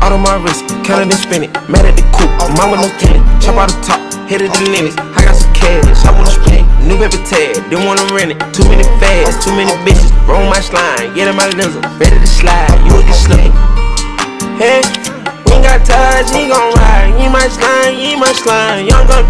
Out of my wrist, counted and spin it. Mad at the coupe, mama no tenant. Chop out the top, hit it the limits. I got some cash, I wanna spend. New baby tag, didn't wanna rent it. Too many fads, too many bitches. Roll my slime, get in my lizard. Ready to slide, you would get slipping. Hey, we ain't got ties, he gon' ride. You my slime, you my slime. Young gun.